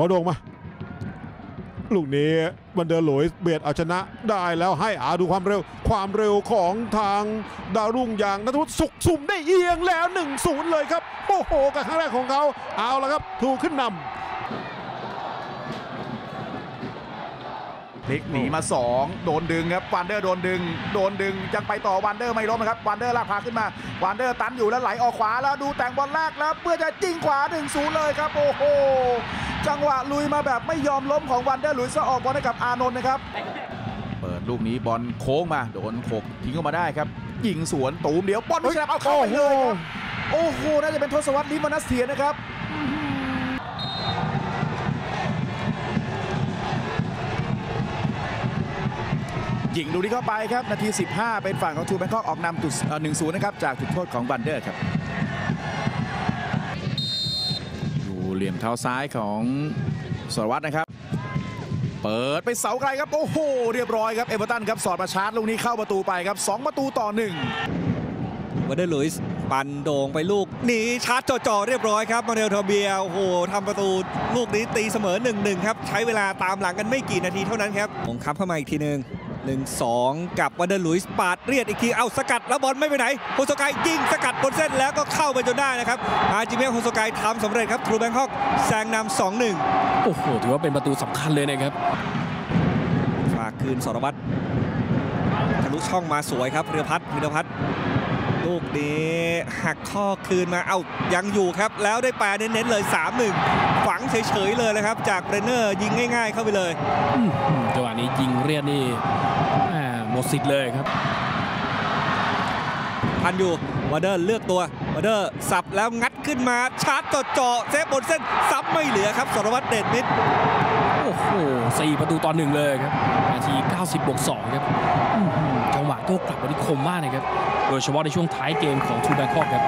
บอลโดงมา ลูกนี้วันเดอร์หลุยส์เบียดเอาชนะได้แล้วให้อาดูความเร็ว ความเร็วของทางดาวรุ่งอย่างณัฐวุฒิสุขสุ่มได้เอียงแล้ว1-0เลยครับ โอ้โหกับครั้งแรกของเขาเอาละครับถูกขึ้นนำ พลิกหนีมา 2 โดนดึงครับวันเดอร์โดนดึง โดนดึงยังไปต่อวันเดอร์ไม่ล้มนะครับวันเดอร์ลากพาขึ้นมาวันเดอร์ตันอยู่แล้วไหลออกขวาแล้วดูแต่งบอลแรกแล้วเพื่อจะจิ้งขวา1 0เลยครับ โอ้โห จังหวะลุยมาแบบไม่ยอมล้มของวันเดอร์หลุยส์ออกบอลให้กับอานนท์นะครับ เปิดลูกนี้บอลโค้งมาโดนโขกทิ้งเข้ามาได้ครับยิงสวนตูมเดี๋ยวบอลไม่ใช่เอาเข้าไปเลยครับโอ้โหน่าจะเป็นทศวรรษลิ้มวรรณเสถียรนะครับ ยิงดูนี้เข้าไปครับ นาที 15 เป็นฝั่งของทรูแบงคอกออกนำจุดหนึ่งศูนย์นะครับ จากจุดโทษของวันเดอร์ครับ ดูเหลี่ยมเท้าซ้ายของสารวัชรนะครับ เปิดไปเสาไกลครับ โอ้โห เรียบร้อยครับ เอเวอร์ตันครับ สอดมาชาร์จลูกนี้เข้าประตูไปครับ 2 ประตูต่อ1วันเดอร์ลุยส์ปั่นโด่งไปลูกหนีชาร์จจ่อๆเรียบร้อยครับมาเรลทอเบียโอ้โหทำประตูลูกนี้ตีเสมอ 1-1 ครับ ใช้เวลาตามหลังกันไม่กี่นาทีเท่านั้นครับผมคับเข้ามาอีกทีหนึ่ง 1 2 กับวันเดอร์ลุยส์ปาดเรียดอีกที เอาสกัดแล้วบอลไม่ไปไหนโฮโซไกยิงสกัดบนเส้นแล้วก็เข้าไปจนได้นะครับ ฮาจิเมะโฮโซไกทำสำเร็จครับทรูแบงคอกแซงนำ2-1 โอ้โห ถือว่าเป็นประตูสำคัญเลยนะครับ ฝากคืนสารวัชรทะลุช่องมาสวยครับเรือพัฒน์พิรพัฒน์ ลูกนี้หักข้อคืนมาเอ้ายังอยู่ครับ แล้วได้แปเน้นๆเลย 3-1 ฝังเฉยๆเลยนะครับ จากเบรนเนอร์ยิงง่าย ๆ เข้าไปเลยอื้อหือจังหวะนี้ยิงเรียดนี่แหม่หมดสิทธิ์เลยครับพันอยู่วันเดอร์เลือกตัววันเดอร์สับแล้วงัดขึ้นมาชาร์จจ่อๆเซฟบนเส้นซับไม่เหลือครับสารวัชรเดชมิตร โอ้โหสี่ประตูต่อหนึ่งเลยครับนาที 90บวก2ครับอื้อหือจังหวะโต้กลับวันนี้คมมากนะครับ โดยเฉพาะในช่วงท้ายเกมของทรูแบงคอกครับ